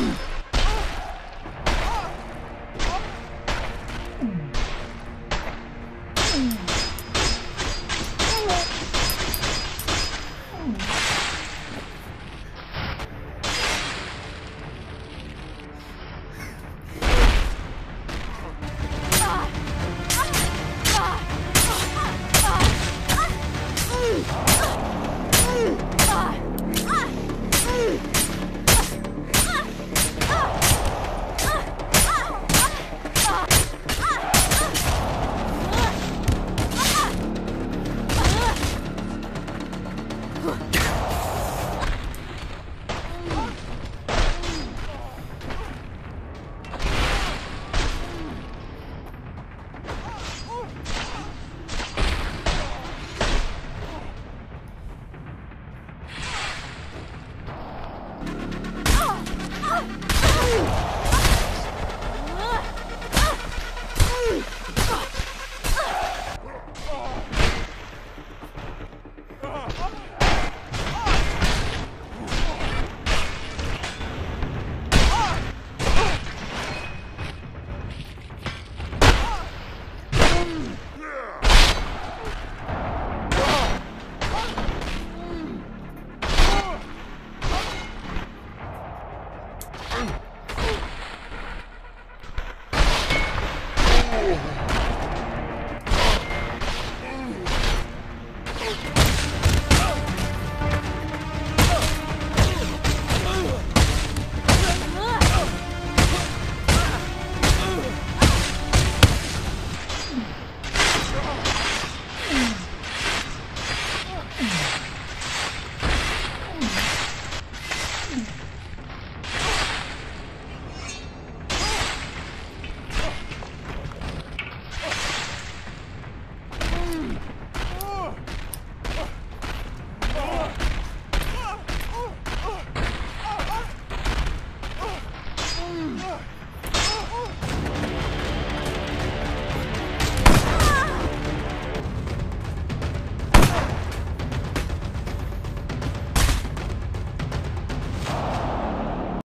Boom! Mm.